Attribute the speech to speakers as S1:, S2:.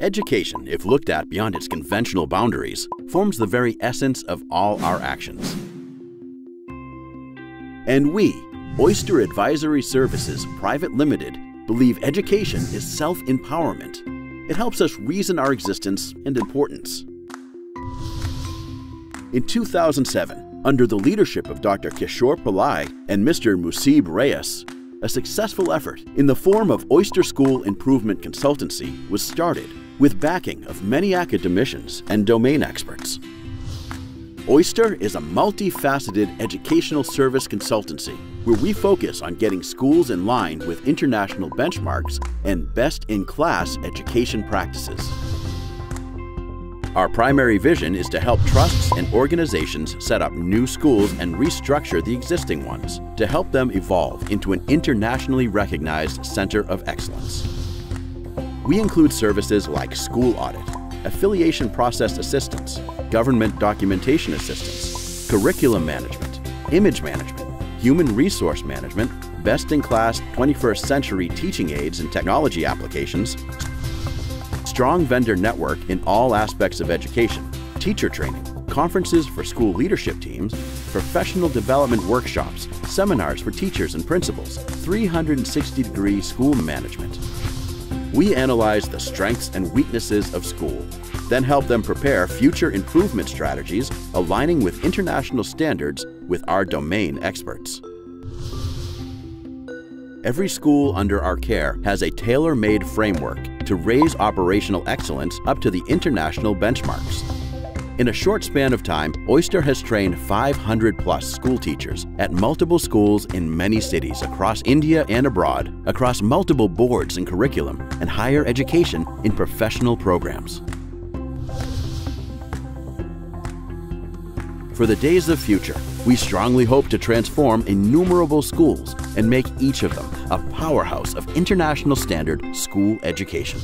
S1: Education, if looked at beyond its conventional boundaries, forms the very essence of all our actions. And we, Oyster Advisory Services Private Limited, believe education is self-empowerment. It helps us reason our existence and importance. In 2007, under the leadership of Dr. Kishore Pillai and Mr. Musib Reyes, a successful effort in the form of Oyster School Improvement Consultancy was started with backing of many academicians and domain experts. Oyster is a multifaceted educational service consultancy where we focus on getting schools in line with international benchmarks and best-in-class education practices. Our primary vision is to help trusts and organizations set up new schools and restructure the existing ones to help them evolve into an internationally recognized center of excellence. We include services like school audit, affiliation process assistance, government documentation assistance, curriculum management, image management, human resource management, best-in-class 21st century teaching aids and technology applications, strong vendor network in all aspects of education, teacher training, conferences for school leadership teams, professional development workshops, seminars for teachers and principals, 360-degree school management. We analyze the strengths and weaknesses of school, then help them prepare future improvement strategies aligning with international standards with our domain experts. Every school under our care has a tailor-made framework to raise operational excellence up to the international benchmarks. In a short span of time, Oyster has trained 500 plus school teachers at multiple schools in many cities across India and abroad, across multiple boards and curriculum, and higher education in professional programs. For the days of future, we strongly hope to transform innumerable schools and make each of them a powerhouse of international standard school education.